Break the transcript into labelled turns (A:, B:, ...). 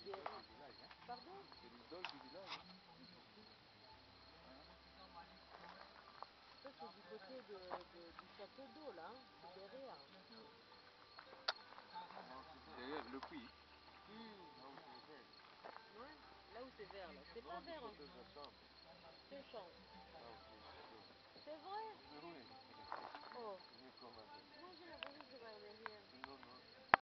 A: Pardon
B: C'est du
A: côté du château d'eau, là. derrière.
B: Derrière le puits.
A: Ah, ah,
B: là où c'est vert.
A: Là où c'est vert. C'est pas vert.